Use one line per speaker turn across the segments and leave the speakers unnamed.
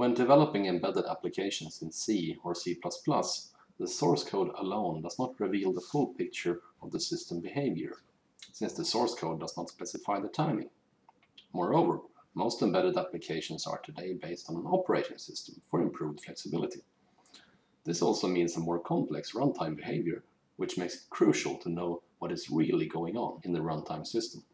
When developing embedded applications in C or C++, the source code alone does not reveal the full picture of the system behavior, since the source code does not specify the timing. Moreover, most embedded applications are today based on an operating system for improved flexibility. This also means a more complex runtime behavior, which makes it crucial to know what is really going on in the runtime system.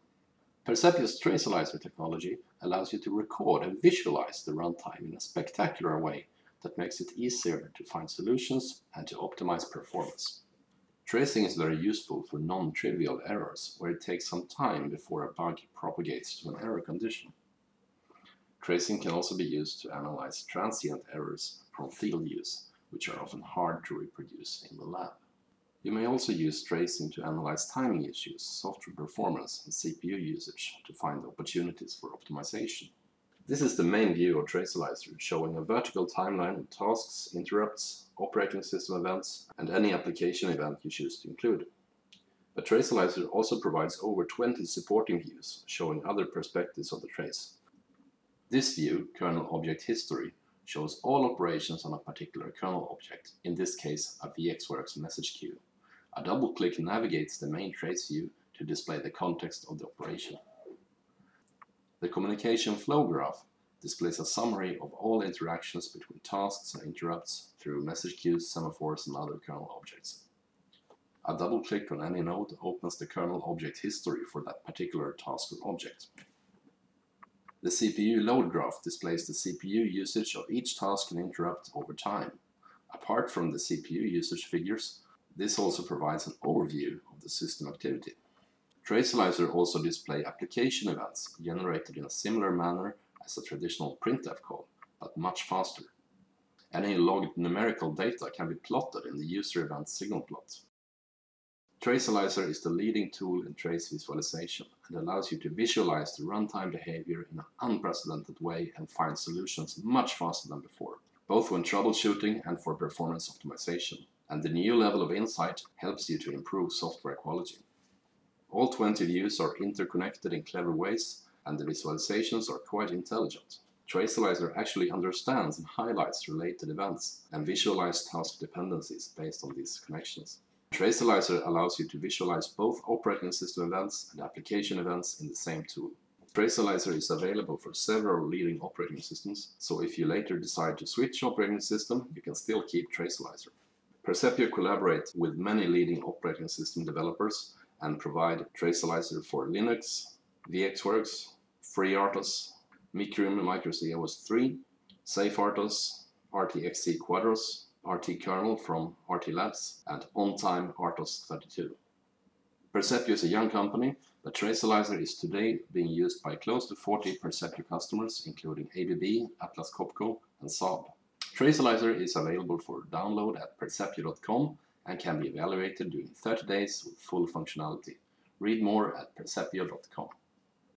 Percepio's Tracealyzer technology allows you to record and visualize the runtime in a spectacular way that makes it easier to find solutions and to optimize performance. Tracing is very useful for non-trivial errors where it takes some time before a bug propagates to an error condition. Tracing can also be used to analyze transient errors from field use, which are often hard to reproduce in the lab. You may also use tracing to analyze timing issues, software performance, and CPU usage to find opportunities for optimization. This is the main view of Tracealyzer, showing a vertical timeline of tasks, interrupts, operating system events, and any application event you choose to include. But Tracealyzer also provides over 20 supporting views, showing other perspectives of the trace. This view, kernel object history, shows all operations on a particular kernel object, in this case a VxWorks message queue. A double click navigates the main trace view to display the context of the operation. The communication flow graph displays a summary of all interactions between tasks and interrupts through message queues, semaphores, and other kernel objects. A double click on any node opens the kernel object history for that particular task or object. The CPU load graph displays the CPU usage of each task and interrupt over time. Apart from the CPU usage figures, this also provides an overview of the system activity. Tracealyzer also display application events generated in a similar manner as a traditional printf call, but much faster. Any logged numerical data can be plotted in the user event signal plot. Tracealyzer is the leading tool in trace visualization and allows you to visualize the runtime behavior in an unprecedented way and find solutions much faster than before, both when troubleshooting and for performance optimization. And the new level of insight helps you to improve software quality. All 20 views are interconnected in clever ways and the visualizations are quite intelligent. Tracealyzer actually understands and highlights related events and visualizes task dependencies based on these connections. Tracealyzer allows you to visualize both operating system events and application events in the same tool. Tracealyzer is available for several leading operating systems, so if you later decide to switch operating system, you can still keep Tracealyzer. Percepio collaborates with many leading operating system developers and provide Tracealyzer for Linux, VxWorks, FreeRTOS, Micrium MicroC 3, SafeRTOS, RTXC Quadros, RT kernel from RT Labs, and OnTime RTOS 32. Percepio is a young company, but Tracealyzer is today being used by close to 40 Percepio customers, including ABB, Atlas Copco, and Saab. Tracealyzer is available for download at percepio.com and can be evaluated during 30 days with full functionality. Read more at percepio.com.